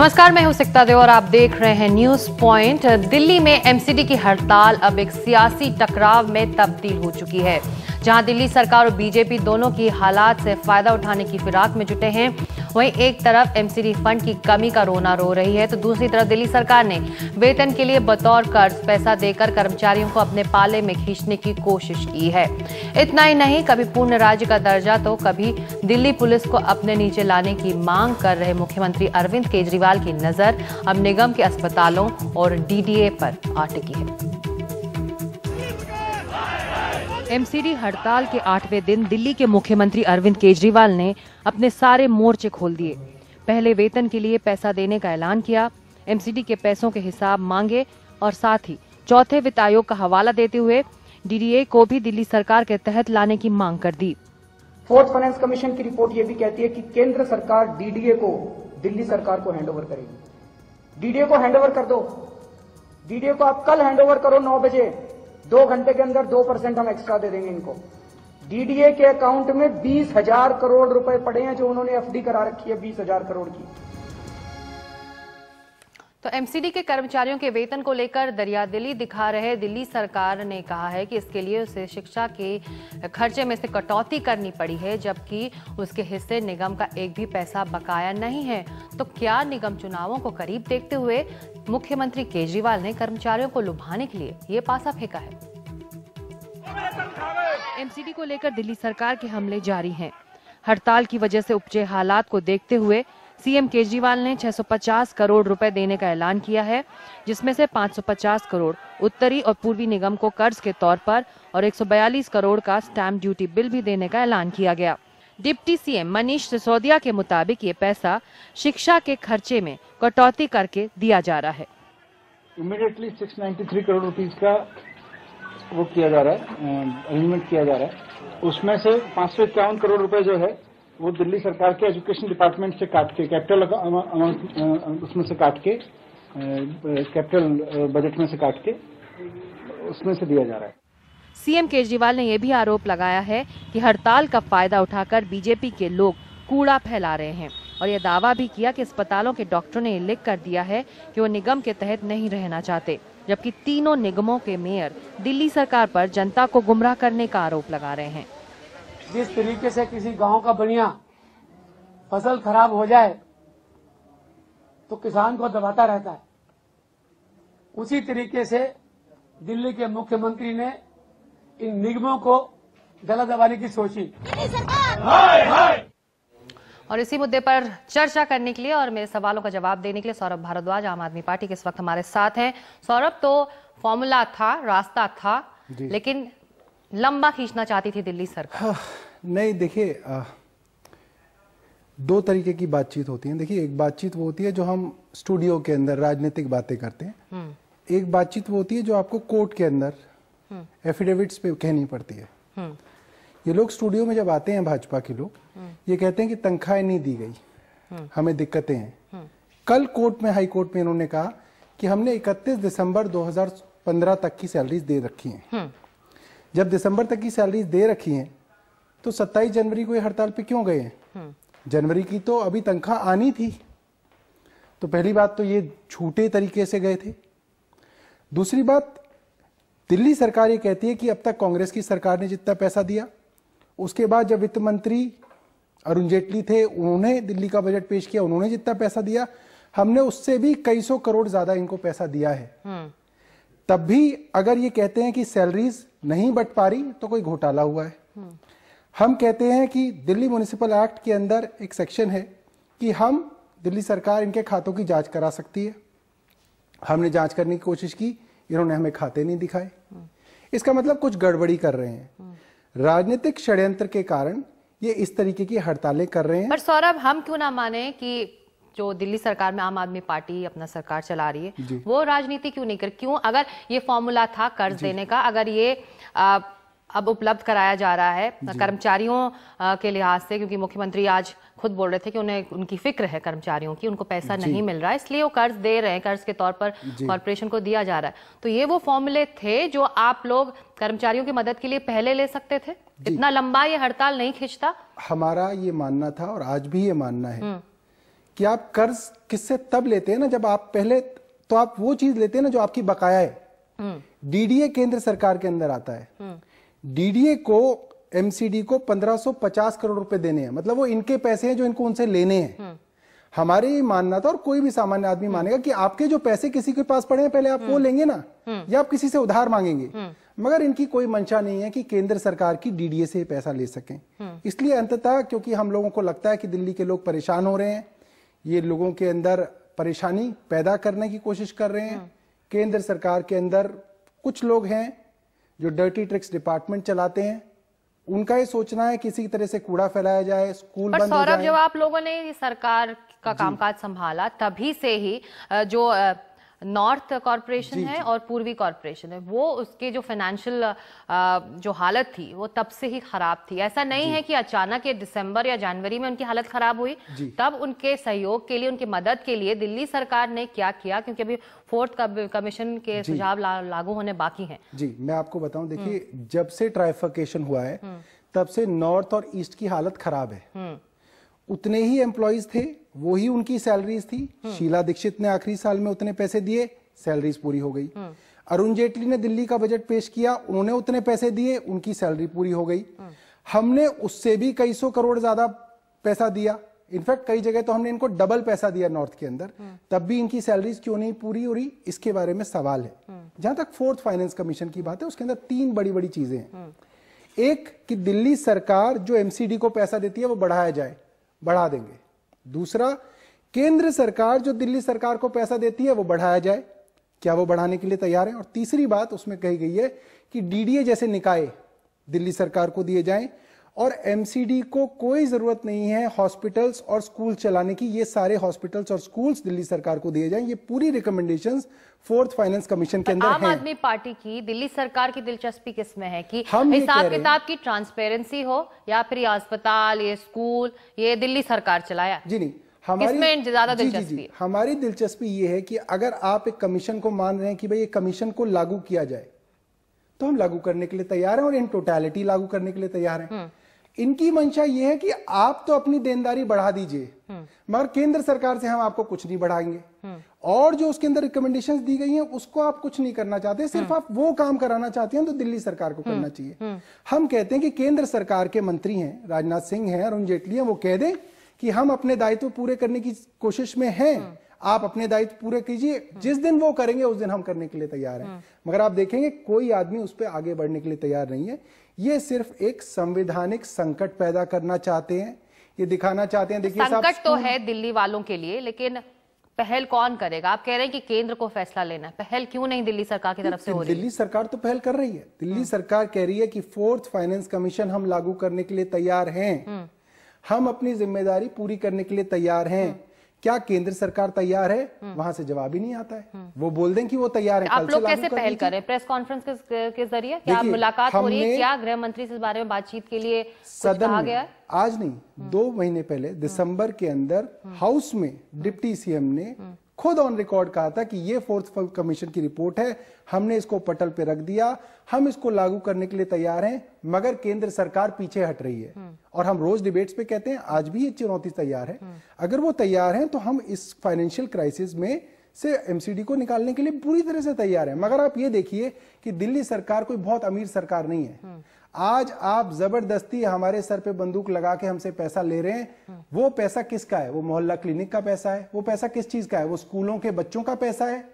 नमस्कार, मैं हूँ सिक्ता देव और आप देख रहे हैं न्यूज़ पॉइंट दिल्ली में एमसीडी की हड़ताल, अब एक सियासी टकराव में तब्दील हो चुकी है। जहाँ दिल्ली सरकार और बीजेपी दोनों की हालात से फ़ायदा उठाने की फिराक में जुटे हैं, वहीं एक तरफ़ एमसीडी फंड की कमी का रोना रो रही है तो दूसरी तरफ़ दिल्ली सरकार ने वेतन के लिए बतौर कर्ज, पैसा देकर कर्मचारियों को अपने पाले में खींचने की कोशिश की है। इतना ही नहीं, कभी पूर्ण राज्य का दर्जा तो कभी दिल्ली पुलिस को अपने नीचे लाने की मांग कर रहे मुख्यमंत्री अरविंद केजरीवाल की नज़र, अब निगम के अस्पतालों और डीडीए पर आ टिकी है। एमसीडी हड़ताल के आठवें दिन दिल्ली के मुख्यमंत्री अरविंद केजरीवाल ने अपने सारे मोर्चे खोल दिए। पहले वेतन के लिए पैसा देने का ऐलान किया। एमसीडी के पैसों के हिसाब मांगे और साथ ही चौथे वित्त आयोग का हवाला देते हुए डीडीए को भी दिल्ली सरकार के तहत लाने की मांग कर दी। फोर्थ फाइनेंस कमीशन की रिपोर्ट ये भी कहती है कि केंद्र सरकार डीडीए को दिल्ली सरकार को हैंडओवर करेगी। डीडीए को हैंडओवर कर दो। डीडीए को आप कल हैंडओवर करो नौ बजे। दो घंटे के अंदर दो परसेंट हम एक्स्ट्रा दे देंगे इनको। डीडीए के अकाउंट में बीस हज़ार करोड़ रुपए पड़े हैं जो उन्होंने एफडी करा रखी है, बीस हज़ार करोड़ की। तो एमसीडी के कर्मचारियों के वेतन को लेकर दरियादिली दिखा रहे दिल्ली सरकार ने कहा है कि इसके लिए उसे शिक्षा के खर्चे में से कटौती करनी पड़ी है, जबकि उसके हिस्से निगम का एक भी पैसा बकाया नहीं है। तो क्या निगम चुनावों को करीब देखते हुए मुख्यमंत्री केजरीवाल ने कर्मचारियों को लुभाने के लिए ये पासा फेंका है? एमसीडी को लेकर दिल्ली सरकार के हमले जारी हैं। हड़ताल की वजह से उपजे हालात को देखते हुए सीएम केजरीवाल ने 650 करोड़ रुपए देने का ऐलान किया है, जिसमें से 550 करोड़ उत्तरी और पूर्वी निगम को कर्ज के तौर पर और 142 करोड़ का स्टैम्प ड्यूटी बिल भी देने का ऐलान किया गया। डिप्टी सीएम मनीष सिसोदिया के मुताबिक ये पैसा शिक्षा के खर्चे में कटौती करके दिया जा रहा है। इमीडिएटली 693 करोड़ रुपीस का वो किया जा रहा है अरेंजमेंट किया जा रहा है। उसमें से पाँच करोड़ रुपए जो है वो दिल्ली सरकार के एजुकेशन डिपार्टमेंट से काट के, कैपिटल उसमें से काट के कैपिटल बजट में से काट के, उसमें से दिया जा रहा है। सीएम केजरीवाल ने यह भी आरोप लगाया है कि हड़ताल का फ़ायदा उठाकर बीजेपी के लोग कूड़ा फैला रहे हैं और यह दावा भी किया कि अस्पतालों के डॉक्टरों ने लिख कर दिया है कि वो निगम के तहत नहीं रहना चाहते, जबकि तीनों निगमों के मेयर दिल्ली सरकार पर जनता को गुमराह करने का आरोप लगा रहे हैं। जिस तरीके से किसी गाँव का बनिया फ़सल खराब हो जाए तो किसान को दबाता रहता है। उसी तरीके से दिल्ली के मुख्यमंत्री ने इन निगमों को गला दबाने की सोची। और इसी मुद्दे पर चर्चा करने के लिए और मेरे सवालों का जवाब देने के लिए सौरभ भारद्वाज आम आदमी पार्टी के इस वक्त हमारे साथ हैं। सौरभ तो फॉर्मूला था रास्ता था लेकिन लंबा खींचना चाहती थी दिल्ली सरकार। हाँ, नहीं देखिए दो तरीके की बातचीत होती है। देखिए एक बातचीत वो होती है जो हम स्टूडियो के अंदर राजनीतिक बातें करते हैं। एक बातचीत वो होती है जो आपको कोर्ट के अंदर एफिडेविट्स पे कहनी पड़ती है। ये लोग स्टूडियो में जब आते हैं भाजपा के लोग ये कहते हैं कि तनख्वाहें नहीं दी गई। हमें दिक्कतें हैं। कल कोर्ट में हाई कोर्ट में इन्होंने कहा कि हमने 31 दिसंबर 2015 तक की सैलरीज दे रखी हैं। जब दिसंबर तक की सैलरीज दे रखी हैं तो 27 जनवरी को ये हड़ताल पे क्यों गए हैं? जनवरी की तो अभी तनख्वाह आनी थी। तो पहली बात तो ये छूटे तरीके से गए थे। दूसरी बात दिल्ली सरकार ये कहती है कि अब तक कांग्रेस की सरकार ने जितना पैसा दिया उसके बाद जब वित्त मंत्री अरुण जेटली थे उन्होंने दिल्ली का बजट पेश किया उन्होंने जितना पैसा दिया हमने उससे भी कई सौ करोड़ ज़्यादा इनको पैसा दिया है। तब भी अगर ये कहते हैं कि सैलरीज नहीं बट पा रही तो कोई घोटाला हुआ है। हम कहते हैं कि दिल्ली म्यूनिसिपल एक्ट के अंदर एक सेक्शन है कि हम दिल्ली सरकार इनके खातों की जाँच करा सकती है। हमने जाँच करने की कोशिश की, इन्होंने हमें खाते नहीं दिखाए। इसका मतलब कुछ गड़बड़ी कर रहे हैं। राजनीतिक षड्यंत्र के कारण ये इस तरीके की हड़तालें कर रहे हैं। पर सौरभ, हम क्यों ना माने कि जो दिल्ली सरकार में आम आदमी पार्टी अपना सरकार चला रही है वो राजनीति क्यों नहीं कर क्यों? अगर ये फॉर्मूला था कर्ज देने का अगर ये आ, अब उपलब्ध कराया जा रहा है कर्मचारियों के लिहाज से क्योंकि मुख्यमंत्री आज खुद बोल रहे थे कि उन्हें उनकी फ़िक्र है कर्मचारियों की उनको पैसा नहीं मिल रहा है इसलिए वो कर्ज दे रहे हैं कर्ज के तौर पर कॉरपोरेशन को दिया जा रहा है। तो ये वो फॉर्मूले थे जो आप लोग कर्मचारियों की मदद के लिए पहले ले सकते थे? इतना लंबा ये हड़ताल नहीं खींचता? हमारा ये मानना था और आज भी ये मानना है। कि आप कर्ज किससे तब लेते हैं ना जब आप पहले तो आप वो चीज़ लेते हैं ना जो आपकी बकाया है। डीडीए केंद्र सरकार के अंदर आता है। डीडीए को एमसीडी को 1550 करोड़ रुपए देने हैं। मतलब वो इनके पैसे हैं जो इनको उनसे लेने हैं। हमारे ये मानना था और कोई भी सामान्य आदमी मानेगा कि आपके जो पैसे किसी के पास पड़े हैं पहले आप वो लेंगे ना या आप किसी से उधार मांगेंगे। मगर इनकी कोई मंशा नहीं है कि केंद्र सरकार की डीडीए से पैसा ले सकें। इसलिए अंततः क्योंकि हम लोगों को लगता है कि दिल्ली के लोग परेशान हो रहे हैं ये लोगों के अंदर परेशानी पैदा करने की कोशिश कर रहे हैं। केंद्र सरकार के अंदर कुछ लोग हैं जो डर्टी ट्रिक्स डिपार्टमेंट चलाते हैं। उनका ये सोचना है किसी तरह से कूड़ा फैलाया जाए स्कूल बंद हो सौरभ जब आप लोगों ने सरकार का कामकाज संभाला तभी से ही जो नॉर्थ कॉरपोरेशन है। और पूर्वी कॉरपोरेशन है। वो उसके जो फाइनेंशियल जो हालत थी वो तब से ही खराब थी। ऐसा नहीं है कि अचानक ये दिसंबर या जनवरी में उनकी हालत खराब हुई। तब उनके सहयोग के लिए उनकी मदद के लिए दिल्ली सरकार ने क्या किया क्योंकि अभी फोर्थ कमीशन के सुझाव ला, लागू होने बाकी हैं। जी मैं आपको बताऊँ देखिए जब से ट्राइफिकेशन हुआ है तब से नॉर्थ और ईस्ट की हालत खराब है। उतने ही एम्प्लॉयज़ थे वो ही उनकी सैलरीज थी। शीला दीक्षित ने आखिरी साल में उतने पैसे दिए सैलरीज पूरी हो गई। अरुण जेटली ने दिल्ली का बजट पेश किया उन्होंने उतने पैसे दिए उनकी सैलरी पूरी हो गई। हमने उससे भी कई सौ करोड़ ज़्यादा पैसा दिया। इनफैक्ट कई जगह तो हमने इनको डबल पैसा दिया नॉर्थ के अंदर। तब भी इनकी सैलरीज क्यों नहीं पूरी हो रही इसके बारे में सवाल है। जहाँ तक फोर्थ फाइनेंस कमीशन की बात है उसके अंदर तीन बड़ी बड़ी चीज़ें हैं। एक कि दिल्ली सरकार जो एमसीडी को पैसा देती है वो बढ़ाया जाए बढ़ा देंगे। दूसरा, केंद्र सरकार जो दिल्ली सरकार को पैसा देती है, वो बढ़ाया जाए। क्या वो बढ़ाने के लिए तैयार है? और तीसरी बात उसमें कही गई है कि डीडीए जैसे निकाय दिल्ली सरकार को दिए जाएँ और एमसीडी को कोई ज़रूरत नहीं है हॉस्पिटल्स और स्कूल चलाने की। ये सारे हॉस्पिटल्स और स्कूल्स दिल्ली सरकार को दिए जाएँ। ये पूरी रिकमेंडेशंस फोर्थ फाइनेंस कमीशन के अंदर आम आदमी पार्टी की दिल्ली सरकार की दिलचस्पी किसमें है कि हम हिसाब किताब की ट्रांसपेरेंसी हो या फिर ये अस्पताल ये स्कूल ये दिल्ली सरकार चलाया? जी नहीं हमारी ज़्यादा जी, जी, जी, हमारी दिलचस्पी ये है कि अगर आप एक कमीशन को मान रहे हैं कि भाई ये कमीशन को लागू किया जाए तो हम लागू करने के लिए तैयार हैं और इन टोटलिटी लागू करने के लिए तैयार हैं। हम्म। इनकी मंशा यह है कि आप तो अपनी देनदारी बढ़ा दीजिए मगर केंद्र सरकार से हम आपको कुछ नहीं बढ़ाएँगे। और जो उसके अंदर रिकमेंडेशन दी गई हैं उसको आप कुछ नहीं करना चाहते सिर्फ़ आप वो काम कराना चाहते हैं तो दिल्ली सरकार को करना चाहिए। हम कहते हैं कि केंद्र सरकार के मंत्री हैं राजनाथ सिंह हैं अरुण जेटली हैं वो कह दें कि हम अपने दायित्व पूरे करने की कोशिश में हैं। आप अपने दायित्व पूरे कीजिए। जिस दिन वो करेंगे उस दिन हम करने के लिए तैयार हैं। मगर आप देखेंगे कोई आदमी उस पर आगे बढ़ने के लिए तैयार नहीं है। ये सिर्फ़ एक संवैधानिक संकट पैदा करना चाहते हैं। ये दिखाना चाहते हैं देखिए संकट तो है दिल्ली वालों के लिए लेकिन पहल कौन करेगा? आप कह रहे हैं कि केंद्र को फैसला लेना है। पहल क्यों नहीं दिल्ली सरकार की तरफ़ से हो रही है? दिल्ली सरकार तो पहल कर रही है। दिल्ली सरकार कह रही है कि फोर्थ फाइनेंस कमीशन हम लागू करने के लिए तैयार हैं। हम अपनी ज़िम्मेदारी पूरी करने के लिए तैयार हैं। क्या केंद्र सरकार तैयार है? वहाँ से जवाब ही नहीं आता है। वो बोल दें कि वो तैयार है आप लोग कैसे पहल करें हैं? प्रेस कॉन्फ्रेंस के, के ज़रिए? क्या आप मुलाकात हो रही है? क्या गृह मंत्री से इस बारे में बातचीत के लिए कुछ सदन कहा गया? है आज नहीं दो महीने पहले दिसंबर के अंदर हाउस में डिप्टी सीएम ने खुद ऑन रिकॉर्ड कहा था कि ये फोर्थ कमीशन की रिपोर्ट है। हमने इसको पटल पे रख दिया। हम इसको लागू करने के लिए तैयार हैं मगर केंद्र सरकार पीछे हट रही है। और हम रोज डिबेट्स पे कहते हैं आज भी ये चुनौती तैयार है। अगर वो तैयार हैं तो हम इस फाइनेंशियल क्राइसिस में से एमसीडी को निकालने के लिए पूरी तरह से तैयार है। मगर आप ये देखिए कि दिल्ली सरकार कोई बहुत अमीर सरकार नहीं है। आज आप ज़बरदस्ती हमारे सर पे बंदूक लगा के हमसे पैसा ले रहे हैं वो पैसा किसका है? वो मोहल्ला क्लिनिक का पैसा है। वो पैसा किस चीज़ का है? वो स्कूलों के बच्चों का पैसा है?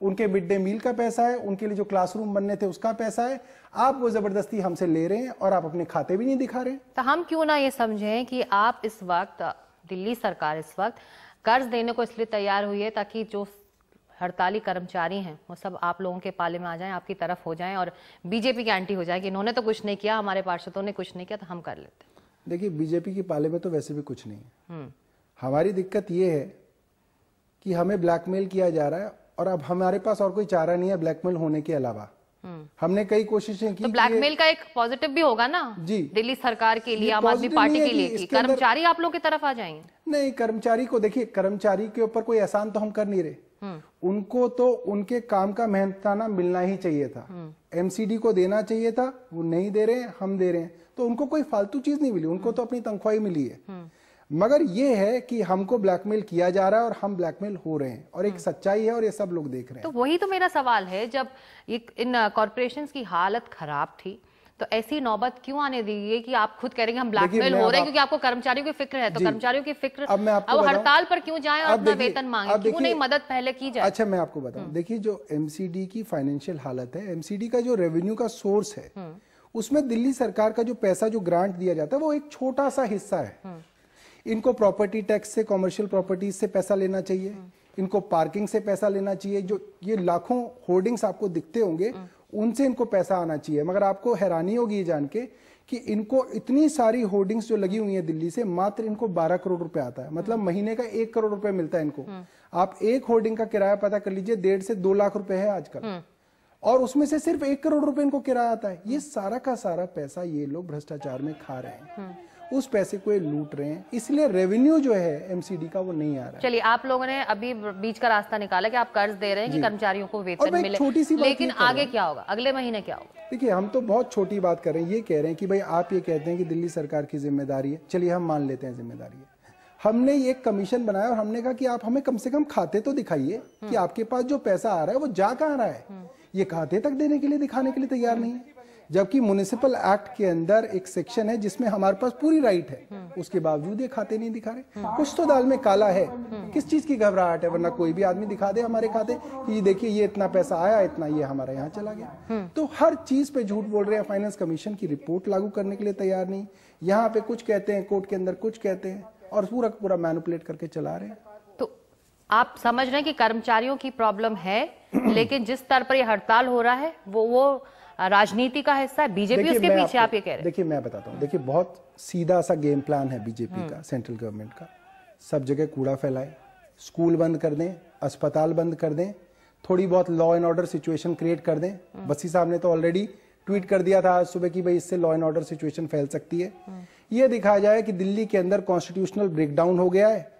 उनके मिड डे मील का पैसा है? उनके लिए जो क्लासरूम बनने थे उसका पैसा है? आप वो ज़बरदस्ती हमसे ले रहे हैं और आप अपने खाते भी नहीं दिखा रहे तो हम क्यों ना ये समझें कि आप इस वक्त दिल्ली सरकार इस वक्त कर्ज देने को इसलिए तैयार हुई है ताकि जो हड़ताली कर्मचारी हैं वो सब आप लोगों के पाले में आ जाएँ आपकी तरफ़ हो जाएँ और बीजेपी की एंटी हो जाए कि इन्होंने तो कुछ नहीं किया हमारे पार्षदों ने कुछ नहीं किया तो हम कर लेते। देखिए बीजेपी की पाले में तो वैसे भी कुछ नहीं है। हम्म। हमारी दिक्कत ये है कि हमें ब्लैकमेल किया जा रहा है और अब हमारे पास और कोई चारा नहीं है ब्लैकमेल होने के अलावा। हमने कई कोशिशें की तो ब्लैकमेल का एक पॉजिटिव भी होगा ना? जी। दिल्ली सरकार के लिए आम आदमी पार्टी के लिए कर्मचारी आप लोग की तरफ़ आ जाएँगे नहीं कर्मचारी को देखिए कर्मचारी के ऊपर कोई एहसान तो हम कर नहीं रहे। उनको तो उनके काम का मेहनताना मिलना ही चाहिए था। एमसीडी को देना चाहिए था वो नहीं दे रहे हम दे रहे हैं। तो उनको कोई फालतू चीज़ नहीं मिली उनको तो अपनी तनख्वाही मिली है। मगर ये है कि हमको ब्लैकमेल किया जा रहा है और हम ब्लैकमेल हो रहे हैं और एक सच्चाई है और ये सब लोग देख रहे हैं। तो वही तो मेरा सवाल है जब इन कॉरपोरेशंस की हालत खराब थी तो ऐसी नौबत क्यों आने दी है कि आप खुद कह रहे हैं हम ब्लैकमेल हो रहे हैं क्योंकि आपको कर्मचारियों की फ़िक्र है तो कर्मचारियों की फ़िक्र अब मैं आपको अब हड़ताल पर क्यों जाएँ और अपना वेतन मांगे? क्यों नहीं मदद पहले की जाए? अच्छा मैं आपको बताऊँ। देखिए जो एमसीडी की फाइनेंशियल हालत है एमसीडी का जो रेवेन्यू का सोर्स है उसमें दिल्ली सरकार का जो पैसा जो ग्रांट दिया जाता है वो एक छोटा सा हिस्सा है। इनको प्रॉपर्टी टैक्स से कॉमर्शियल प्रॉपर्टीज़ से पैसा लेना चाहिए। इनको पार्किंग से पैसा लेना चाहिए। जो ये लाखों होर्डिंग्स आपको दिखते होंगे, उनसे इनको पैसा आना चाहिए। मगर आपको हैरानी होगी ये जान के कि इनको इतनी सारी होर्डिंग्स जो लगी हुई है दिल्ली से, मात्र इनको 12 करोड़ रुपए आता है। मतलब महीने का एक करोड़ रुपए मिलता है इनको। आप एक होर्डिंग का किराया पता कर लीजिए, डेढ़ से दो लाख रुपए है आजकल। और उसमें से सिर्फ़ एक करोड़ रुपए इनको किराया आता है। ये सारा का सारा पैसा ये लोग भ्रष्टाचार में खा रहे हैं। उस पैसे को ये लूट रहे हैं। इसलिए रेवेन्यू जो है एमसीडी का वो नहीं आ रहा है। चलिए आप लोगों ने अभी बीच का रास्ता निकाला कि आप कर्ज दे रहे हैं कि कर्मचारियों को वेतन मिले। छोटी सी बात लेकिन आगे क्या होगा? अगले महीने क्या होगा? देखिए हम तो बहुत छोटी बात कर रहे हैं ये कह रहे हैं कि भाई आप ये कहते हैं कि दिल्ली सरकार की ज़िम्मेदारी है। चलिए हम मान लेते हैं ज़िम्मेदारी है। हमने ये एक कमीशन बनाया और हमने कहा कि आप हमें कम से कम खाते तो दिखाइए कि आपके पास जो पैसा आ रहा है वो जा कहाँ रहा है? ये खाते तक देने के लिए दिखाने के लिए तैयार नहीं है। जबकि म्यूनिसिपल एक्ट के अंदर एक सेक्शन है जिसमें हमारे पास पूरी राइट है। उसके बावजूद ये खाते नहीं दिखा रहे। कुछ तो दाल में काला है। किस चीज़ की घबराहट है? वरना कोई भी आदमी दिखा दे हमारे खाते कि देखिए, ये इतना पैसा आया, इतना ये हमारा यहाँ चला गया। तो हर चीज़ पे झूठ बोल रहे हैं। फाइनेंस कमीशन की रिपोर्ट लागू करने के लिए तैयार नहीं। यहाँ पे कुछ कहते हैं कोर्ट के अंदर कुछ कहते हैं और पूरा पूरा मैनुपुलेट करके चला रहे हैं। तो आप समझ रहे हैं कि कर्मचारियों की प्रॉब्लम है, लेकिन जिस स्तर पर ये हड़ताल हो रहा है, वो वो राजनीति का हिस्सा है बीजेपी उसके पीछे आप ये कह रहे हैं। देखिए मैं बताता हूँ। देखिए बहुत सीधा सा गेम प्लान है बीजेपी का सेंट्रल गवर्नमेंट का। सब जगह कूड़ा फैलाए स्कूल बंद कर दें अस्पताल बंद कर दें थोड़ी बहुत law and order situation create कर दें। बसी साहब ने तो ऑलरेडी ट्वीट कर दिया था आज सुबह की भाई इससे लॉ एंड ऑर्डर सिचुएशन फैल सकती है। ये दिखाया जाए कि दिल्ली के अंदर कॉन्स्टिट्यूशनल ब्रेकडाउन हो गया है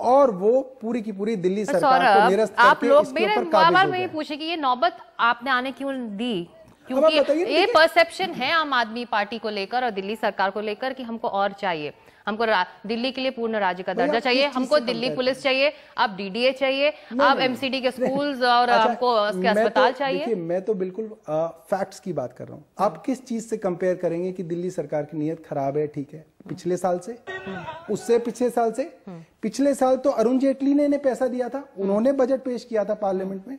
और वो पूरी की पूरी दिल्ली सरकार को निरस्त आप करके लोग मेरे ऊपर बार बार मैं ये पूछे कि ये नौबत आपने आने क्यों दी? क्योंकि ये परसेप्शन है आम आदमी पार्टी को लेकर और दिल्ली सरकार को लेकर कि हमको और चाहिए। हमको दिल्ली के लिए पूर्ण राज्य का दर्जा चाहिए हमको दिल्ली पुलिस चाहिए अब डीडीए चाहिए अब एमसीडी के स्कूल्स और अच्छा, हमको उसके तो- अस्पताल चाहिए। देखिए मैं तो बिल्कुल फैक्ट्स की बात कर रहा हूँ। आप किस चीज़ से कंपेयर करेंगे कि दिल्ली सरकार की नीयत खराब है ठीक है? पिछले साल से, उससे पिछले साल से। पिछले साल तो अरुण जेटली ने इन्हें पैसा दिया था। उन्होंने बजट पेश किया था पार्लियामेंट में।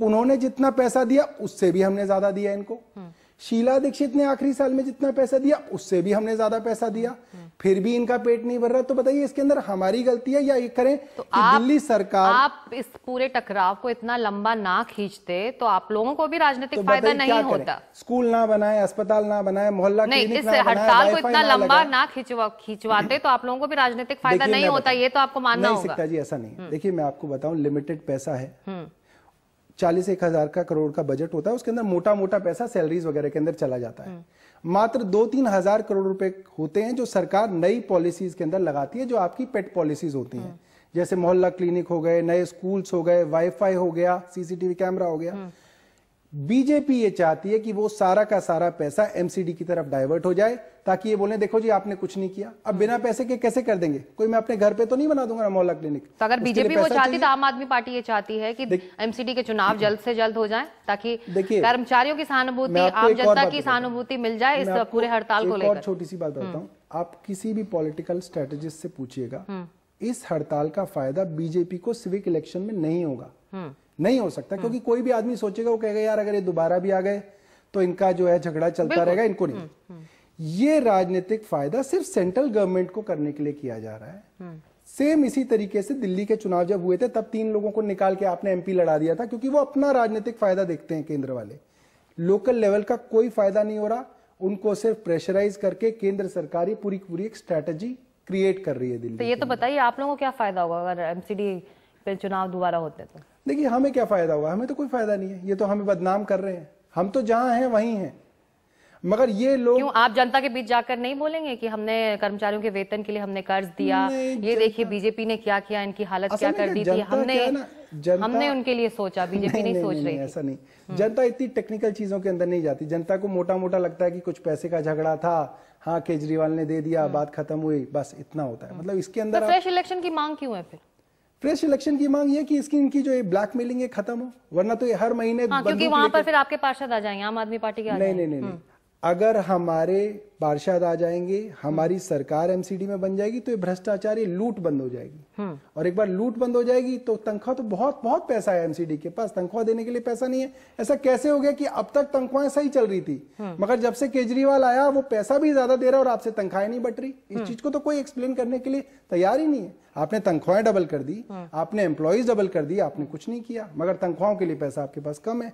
उन्होंने जितना पैसा दिया, उससे भी हमने ज़्यादा दिया इनको। शीला दीक्षित ने आखिरी साल में जितना पैसा दिया, उससे भी हमने ज़्यादा पैसा दिया। फिर भी इनका पेट नहीं भर रहा तो बताइए इसके अंदर हमारी गलती है या ये करें तो कि आप दिल्ली सरकार आप इस पूरे टकराव को इतना लंबा ना खींचते तो आप लोगों को भी राजनीतिक तो फ़ायदा नहीं होता। स्कूल ना बनाए अस्पताल ना बनाए मोहल्ला नहीं इस हड़ताल को इतना लंबा ना खिंचवा खिंचवाते तो आप लोगों को भी राजनीतिक फ़ायदा नहीं होता ये तो आपको मानना होगा। सकता जी ऐसा नहीं। देखिए मैं आपको बताऊँ लिमिटेड पैसा है। चालीस एक हज़ार का करोड़ का बजट होता है उसके अंदर मोटा मोटा पैसा सैलरीज वगैरह के अंदर चला जाता है। मात्र दो तीन हज़ार करोड़ रुपए होते हैं जो सरकार नई पॉलिसीज़ के अंदर लगाती है जो आपकी पेट पॉलिसीज़ होती हैं। जैसे मोहल्ला क्लिनिक हो गए नए स्कूल्स हो गए वाईफाई हो गया सीसीटीवी कैमरा हो गया। बीजेपी ये चाहती है कि वो सारा का सारा पैसा एमसीडी की तरफ़ डाइवर्ट हो जाए ताकि ये बोले देखो जी आपने कुछ नहीं किया। अब बिना पैसे के कैसे कर देंगे? कोई मैं अपने घर पे तो नहीं बना दूँगा मोहल्ला क्लिनिक। तो अगर बीजेपी वो चाहती तो आम आदमी पार्टी ये चाहती है कि एमसीडी के चुनाव जल्द से जल्द हो जाए ताकि कर्मचारियों की सहानुभूति आम जनता की सहानुभूति मिल जाए इस पूरे हड़ताल को और लेकर छोटी सी बात बताता हूँ। आप किसी भी पॉलिटिकल स्ट्रेटेजिस्ट से पूछिएगा इस हड़ताल का फ़ायदा बीजेपी को सिविक इलेक्शन में नहीं होगा। नहीं हो सकता क्योंकि कोई भी आदमी सोचेगा वो कहेगा यार अगर ये दोबारा भी आ गए तो इनका जो है झगड़ा चलता रहेगा इनको नहीं। ये राजनीतिक फ़ायदा सिर्फ़ सेंट्रल गवर्नमेंट को करने के लिए किया जा रहा है। सेम इसी तरीके से दिल्ली के चुनाव जब हुए थे तब तीन लोगों को निकाल के आपने एमपी लड़ा दिया था क्योंकि वो अपना राजनीतिक फ़ायदा देखते हैं केंद्र वाले। लोकल लेवल का कोई फ़ायदा नहीं हो रहा उनको सिर्फ़ प्रेशराइज करके केंद्र सरकार पूरी पूरी एक स्ट्रेटजी क्रिएट कर रही है दिल्ली तो ये तो बताइए आप लोगों को क्या फ़ायदा होगा अगर एमसीडी पे चुनाव दोबारा होते तो। देखिए हमें क्या फ़ायदा हुआ? हमें तो कोई फ़ायदा नहीं है। ये तो हमें बदनाम कर रहे हैं। हम तो जहाँ हैं वहीं हैं। मगर ये लोग क्यों? आप जनता के बीच जाकर नहीं बोलेंगे कि हमने कर्मचारियों के वेतन के लिए हमने कर्ज दिया? ये देखिए बीजेपी ने क्या किया? इनकी हालत क्या कर दी थी? हमने जनता- हमने उनके लिए सोचा बीजेपी नहीं नहीं, सोच रही थी। ऐसा नहीं। जनता इतनी टेक्निकल चीज़ों के अंदर नहीं जाती। जनता को मोटा मोटा लगता है कि कुछ पैसे का झगड़ा था। हाँ केजरीवाल ने दे दिया बात खत्म हुई बस इतना होता है। मतलब इसके तो अंदर फ्रेश इलेक्शन की मांग क्यों है फिर? फ्रेश इलेक्शन की मांग ये कि इसकी इनकी जो ये ब्लैकमेलिंग है खत्म हो वरना तो ये हर महीने हाँ क्योंकि वहाँ पर फिर आपके पार्षद आ जाएँगे आम आदमी पार्टी के आ नहीं नहीं नहीं नहीं। अगर हमारे पार्षद आ जाएँगे हमारी सरकार एमसीडी में बन जाएगी तो ये भ्रष्टाचार ये लूट बंद हो जाएगी। और एक बार लूट बंद हो जाएगी तो तनख्वाह तो बहुत बहुत पैसा है एमसीडी के पास। तनख्वाह देने के लिए पैसा नहीं है। ऐसा कैसे हो गया कि अब तक तनख्वाहें सही चल रही थी? मगर जब से केजरीवाल आया वो पैसा भी ज़्यादा दे रहा है और आपसे तनख्वाहें नहीं बट रही। इस चीज़ को तो कोई एक्सप्लेन करने के लिए तैयार ही नहीं है। आपने तनख्वाहें डबल कर दी आपने एम्प्लॉयज़ डबल कर दी आपने कुछ नहीं किया। मगर तनख्वाहों के लिए पैसा आपके पास कम है।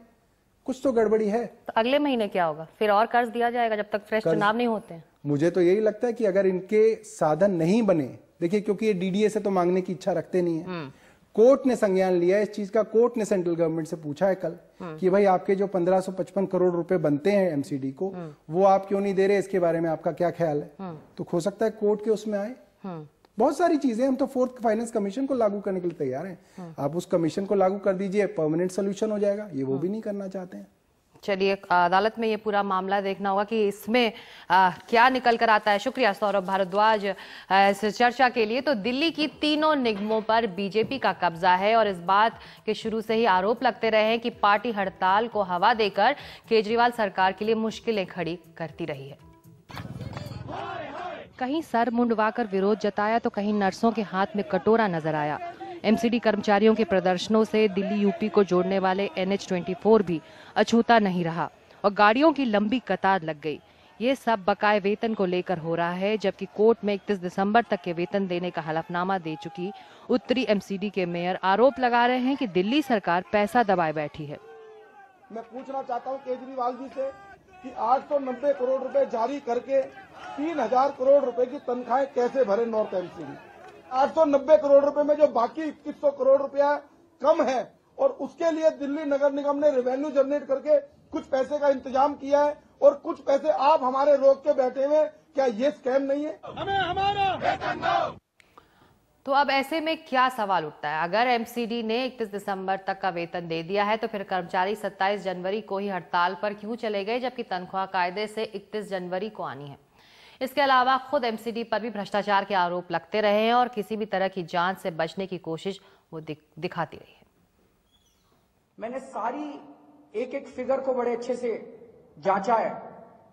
कुछ तो गड़बड़ी है। तो अगले महीने क्या होगा? फिर और कर्ज दिया जाएगा जब तक फ्रेश चुनाव नहीं होते हैं। मुझे तो यही लगता है कि अगर इनके साधन नहीं बने देखिए क्योंकि ये डीडीए से तो मांगने की इच्छा रखते नहीं है। कोर्ट ने संज्ञान लिया इस चीज़ का कोर्ट ने सेंट्रल गवर्नमेंट से पूछा है कल कि भाई आपके जो 1555 करोड़ रुपए बनते हैं एमसीडी को वो आप क्यों नहीं दे रहे? इसके बारे में आपका क्या ख्याल है? तो हो सकता है कोर्ट के उसमें आए। बहुत सारी चीज़ें हम तो फोर्थ फाइनेंस कमीशन को लागू करने के लिए तैयार हैं। आप उस कमीशन को लागू कर दीजिए परमानेंट सोल्यूशन हो जाएगा। ये वो भी नहीं करना चाहते हैं। चलिए अदालत में ये पूरा मामला देखना होगा कि इसमें आ, क्या निकल कर आता है। शुक्रिया सौरभ भारद्वाज इस चर्चा के लिए। तो दिल्ली की तीनों निगमों पर बीजेपी का कब्जा है और इस बात के शुरू से ही आरोप लगते रहे हैं कि पार्टी हड़ताल को हवा देकर केजरीवाल सरकार के लिए मुश्किलें खड़ी करती रही है। कहीं सर मुंडवाकर विरोध जताया तो कहीं नर्सों के हाथ में कटोरा नज़र आया। एमसीडी कर्मचारियों के प्रदर्शनों से दिल्ली यूपी को जोड़ने वाले एनएच 24 भी अछूता नहीं रहा और गाड़ियों की लंबी कतार लग गई। ये सब बकाए वेतन को लेकर हो रहा है, जबकि कोर्ट में 31 दिसंबर तक के वेतन देने का हलफनामा दे चुकी उत्तरी एमसीडी के मेयर आरोप लगा रहे हैं कि दिल्ली सरकार पैसा दबाए बैठी है। मैं पूछना चाहता हूँ केजरीवाल जी से कि 890 करोड़ रुपए जारी करके 3000 करोड़ रुपए की तनख्वाहें कैसे भरे नॉर्थ एमसीडी 890 करोड़ रुपए में जो बाकी 2100 करोड़ रुपया कम है और उसके लिए दिल्ली नगर निगम ने रेवेन्यू जनरेट करके कुछ पैसे का इंतज़ाम किया है और कुछ पैसे आप हमारे रोक के बैठे हुए क्या ये स्कैम नहीं है? हमें हमारा तो अब ऐसे में क्या सवाल उठता है? अगर एमसीडी ने 31 दिसंबर तक का वेतन दे दिया है तो फिर कर्मचारी 27 जनवरी को ही हड़ताल पर क्यों चले गए जबकि तनख्वाह कायदे से 31 जनवरी को आनी है? इसके अलावा खुद एमसीडी पर भी भ्रष्टाचार के आरोप लगते रहे हैं और किसी भी तरह की जाँच से बचने की कोशिश वो दिख, दिखाती रही है। मैंने सारी एक एक फिगर को बड़े अच्छे से जांचा है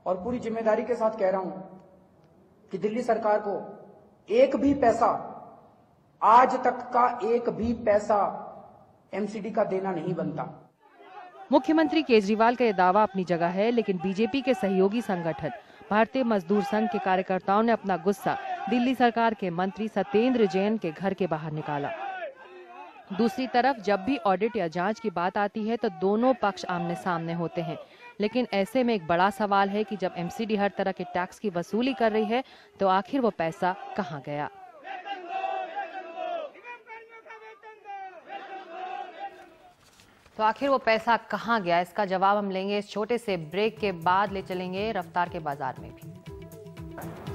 और पूरी ज़िम्मेदारी के साथ कह रहा हूँ कि दिल्ली सरकार को एक भी पैसा आज तक का एक भी पैसा एमसीडी का देना नहीं बनता। मुख्यमंत्री केजरीवाल का यह दावा अपनी जगह है लेकिन बीजेपी के सहयोगी संगठन भारतीय मजदूर संघ के कार्यकर्ताओं ने अपना गुस्सा दिल्ली सरकार के मंत्री सत्येंद्र जैन के घर के बाहर निकाला। दूसरी तरफ़, जब भी ऑडिट या जाँच की बात आती है तो दोनों पक्ष आमने सामने होते हैं। लेकिन ऐसे में एक बड़ा सवाल है कि जब एमसीडी हर तरह के टैक्स की वसूली कर रही है तो आखिर वो पैसा कहाँ गया? तो आखिर वो पैसा कहाँ गया? इसका जवाब हम लेंगे इस छोटे से ब्रेक के बाद ले चलेंगे रफ्तार के बाज़ार में भी।